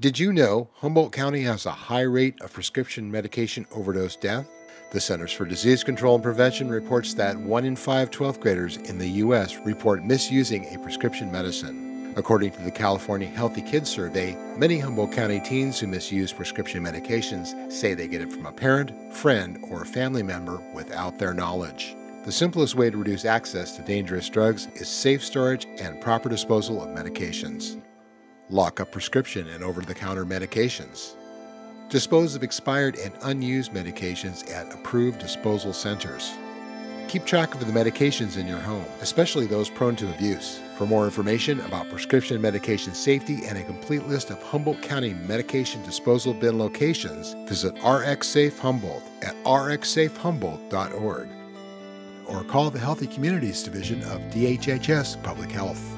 Did you know Humboldt County has a high rate of prescription medication overdose death? The Centers for Disease Control and Prevention reports that 1 in 5 12th graders in the U.S. report misusing a prescription medicine. According to the California Healthy Kids Survey, many Humboldt County teens who misuse prescription medications say they get it from a parent, friend, or a family member without their knowledge. The simplest way to reduce access to dangerous drugs is safe storage and proper disposal of medications lock up prescription and over the counter medications, dispose of expired and unused medications at approved disposal centers. Keep track of the medications in your home, especially those prone to abuse. For more information about prescription medication safety and a complete list of Humboldt County medication disposal bin locations, visit RxSafe Humboldt at rxsafehumboldt.org or call the Healthy Communities Division of DHHS Public Health.